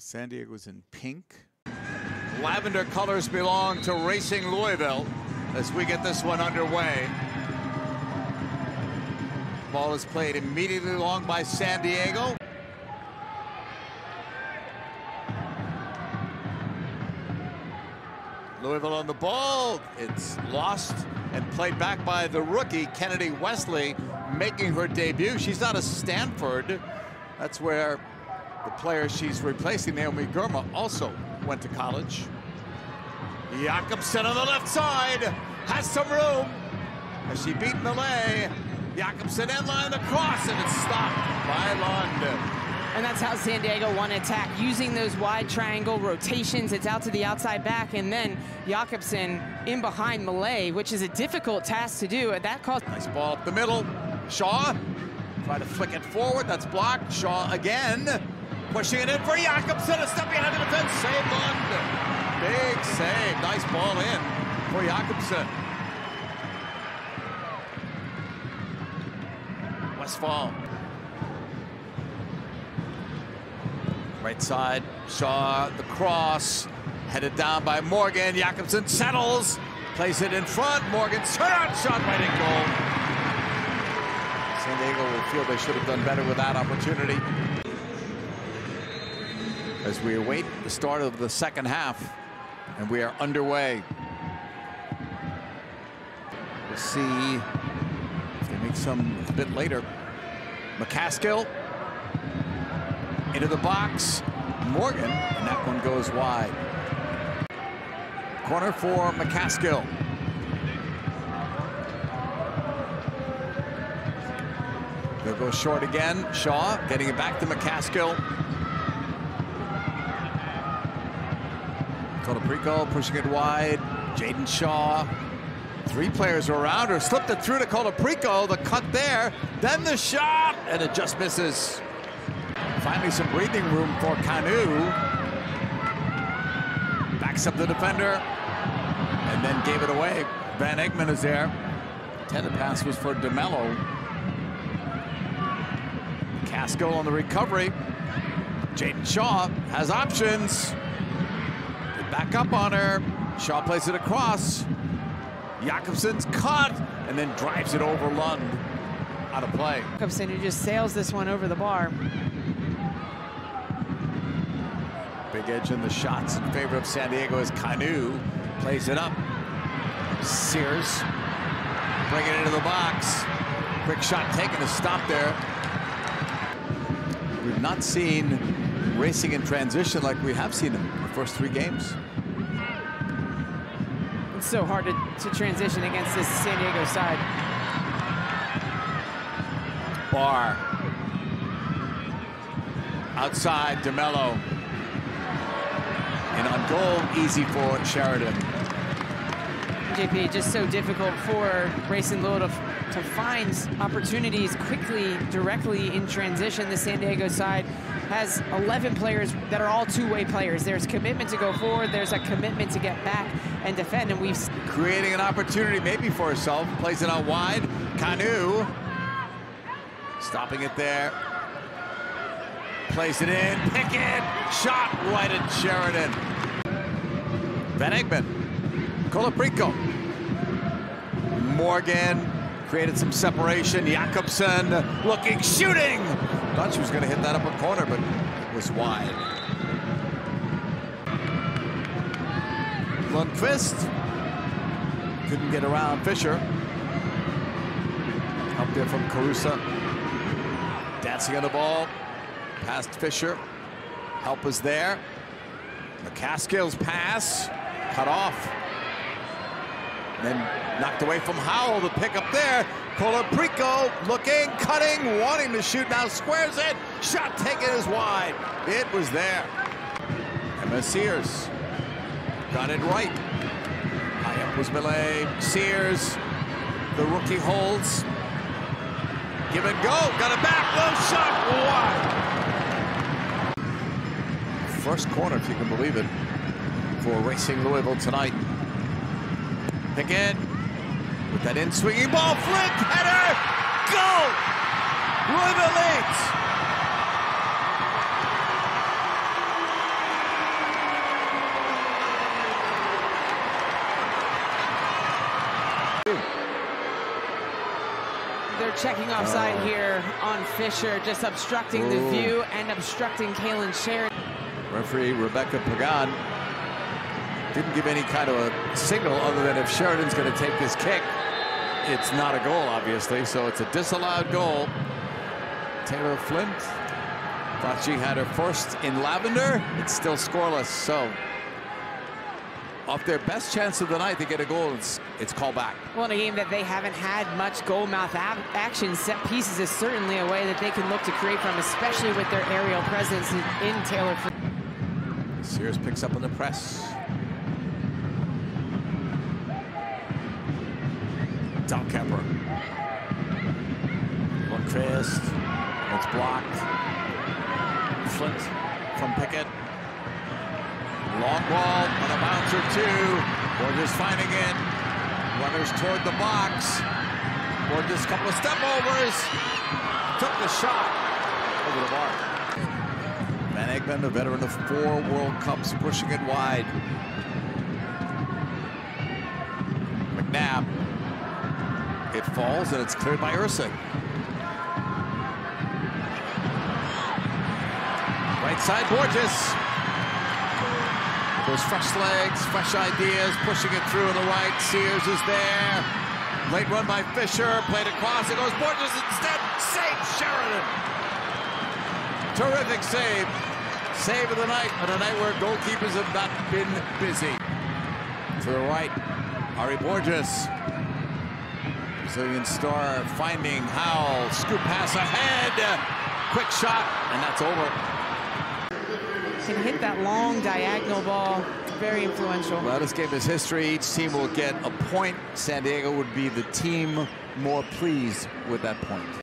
San Diego's in pink. Lavender colors belong to Racing Louisville as we get this one underway. Ball is played immediately long by San Diego. Louisville on the ball. It's lost and played back by the rookie, Kennedy Wesley, making her debut. She's out of Stanford. That's where the player she's replacing, Naomi Girma, also went to college. Jakobsson on the left side has some room as she beat Millay. Jakobsson end line the cross and it's stopped by Lund. And that's how San Diego won attack, using those wide triangle rotations. It's out to the outside back, and then Jakobsson in behind Millay, which is a difficult task to do. At That cost. nice ball up the middle. Shaw try to flick it forward. That's blocked. Shaw again pushing it in for Jakobsson. A step behind the defense. Save Lund. Big save. Nice ball in for Jakobsson. Westfall Right side, Shaw, the cross, headed down by Morgan. Jakobsson settles, plays it in front. Morgan, turn shot right in goal. San Diego will feel they should have done better with that opportunity. As we await the start of the second half, and we are underway. We'll see if they make some a bit later. McCaskill into the box. Morgan, and that one goes wide. Corner for McCaskill. They'll go short again. Shaw getting it back to McCaskill. Colaprico pushing it wide. Jaedyn Shaw. Three players around her. Slipped it through to Colaprico. The cut there. Then the shot. And it just misses. Finally some breathing room for Kanu. Backs up the defender and then gave it away. Van Egmond is there. Intended pass was for DeMelo. Casco on the recovery. Jaedyn Shaw has options. Back up on her. Shaw plays it across. Jakobsson's caught and then drives it over Lund out of play. Jakobsson who just sails this one over the bar. Big edge in the shots in favor of San Diego as Kanu plays it up. Sears bring it into the box. Quick shot taken to stop there. We've not seen racing in transition like we have seen in the first three games. It's so hard to, to transition against this San Diego side. Bar. Outside, DeMelo. And on goal, easy for Sheridan. JP, just so difficult for Racing Louisville to, to find opportunities quickly, directly in transition. The San Diego side has 11 players that are all two-way players. There's commitment to go forward. There's a commitment to get back and defend. And we've creating an opportunity maybe for herself. Plays it out wide. Kanu stopping it there. Plays it in. Pickett. Shot right at Sheridan. Van Egmond. Colaprico. Morgan created some separation. Jakobsson looking, shooting. Thought she was going to hit that upper corner, but it was wide. Lundqvist couldn't get around Fisher. Help there from Carusa. Dancing on the ball. Past Fisher. Help was there. McCaskill's pass. Cut off. Then knocked away from Howell. The pick up there. Colaprico looking, cutting, wanting to shoot. Now squares it. Shot taken is wide. It was there. Emma Sears got it right. High up was Millay. Sears. The rookie holds. Give and go. Got it back. No shot. Wide. First corner, if you can believe it, for Racing Louisville tonight. Again, with that in swinging ball, flick, header, goal! leads. They're checking offside oh. here on Fisher, just obstructing Ooh. the view and obstructing Kailen Sheridan. Referee Rebecca Pagan didn't give any kind of a signal other than if Sheridan's going to take this kick, it's not a goal, obviously. So it's a disallowed goal. Taylor Flint thought she had her first in Lavender. It's still scoreless. So off their best chance of the night to get a goal, it's, it's called back. Well, in a game that they haven't had much goal mouth action, set pieces is certainly a way that they can look to create from, especially with their aerial presence in, in Taylor. Flint. Sears picks up on the press. Dahlkemper. Lundqvist. It's blocked. Flint from Pickett. Long ball on a bounce or two. Borges finding it. Runners toward the box. Borges couple of step overs. Took the shot over the bar. Van Egmond, a veteran of four World Cups, pushing it wide. McNabb. It falls and it's cleared by Erceg. Right side, Borges. Those fresh legs, fresh ideas, pushing it through on the right. Sears is there. Late run by Fisher, played across. It goes Borges instead. Save Sheridan. Terrific save. Save of the night on a night where goalkeepers have not been busy. To the right, Ary Borges. Brazilian star finding Howell. Scoop pass ahead. Quick shot, and that's over. Can hit that long diagonal ball. Very influential. Well, this game is history. Each team will get a point. San Diego would be the team more pleased with that point.